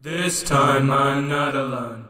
This time I'm not alone.